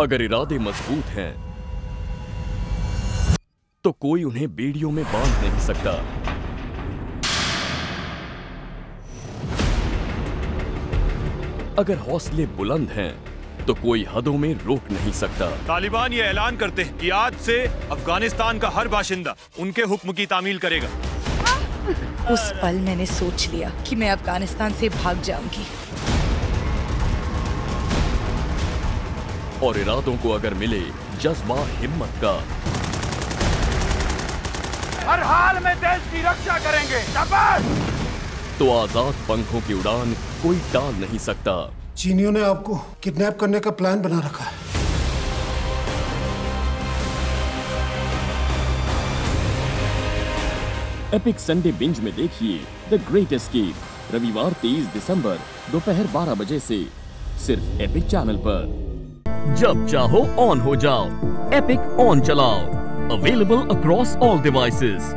अगर इरादे मज़बूत हैं तो कोई उन्हें बेड़ियों में बाँध नहीं सकता। अगर हौसले बुलंद हैं तो कोई हदों में रोक नहीं सकता। तालिबान ये ऐलान करते हैं कि आज से अफ़गानिस्तान का हर बाशिंदा उनके हुक्म की तामील करेगा। उस पल मैंने सोच लिया कि मैं अफ़गानिस्तान से भाग जाऊँगी। और इरादों को अगर मिले जज्बा हिम्मत का। हर हाल में देश की रक्षा करेंगे। तो आज़ाद पंखों की उड़ान कोई टाल नहीं सकता। चीनियों ने आपको किडनैप करने का प्लान बना रखा है। एपिक संडे बिंज में देखिए द ग्रेट एस्केप रविवार 23 दिसंबर दोपहर 12 बजे से। सिर्फ़ एपिक चैनल पर। जब चाहो ऑन हो जाओ। एपिक ऑन चलाओ। Available across all devices